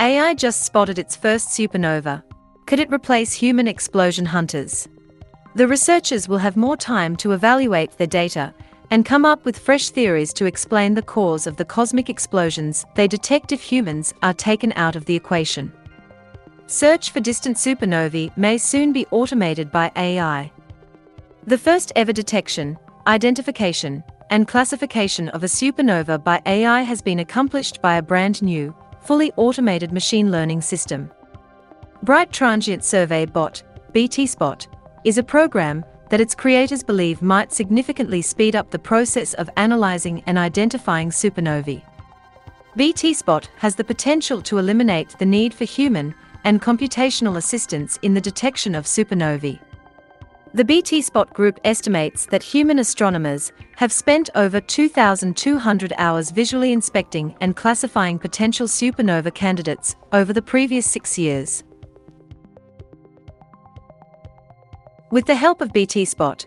AI just spotted its first supernova. Could it replace human explosion hunters? The researchers will have more time to evaluate their data and come up with fresh theories to explain the cause of the cosmic explosions they detect if humans are taken out of the equation. Search for distant supernovae may soon be automated by AI. The first ever detection, identification, and classification of a supernova by AI has been accomplished by a brand new, fully automated machine learning system. Bright Transient Survey Bot, BTSbot, is a program that its creators believe might significantly speed up the process of analyzing and identifying supernovae. BTSbot has the potential to eliminate the need for human and computational assistance in the detection of supernovae. The BTSbot Group estimates that human astronomers have spent over 2,200 hours visually inspecting and classifying potential supernova candidates over the previous six years. With the help of BTSbot,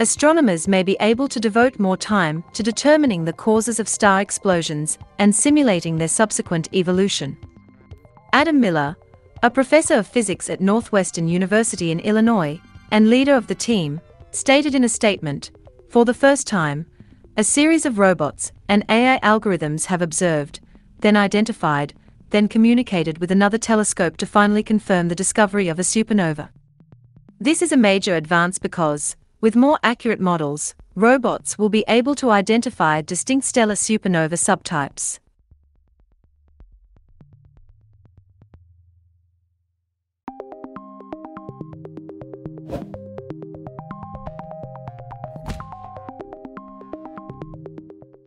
astronomers may be able to devote more time to determining the causes of star explosions and simulating their subsequent evolution. Adam Miller, a professor of physics at Northwestern University in Illinois, and leader of the team, stated in a statement For the first time, a series of robots and AI algorithms have observed, then identified, then communicated with another telescope to finally confirm the discovery of a supernova. This is a major advance because, with more accurate models, robots will be able to identify distinct stellar supernova subtypes. you.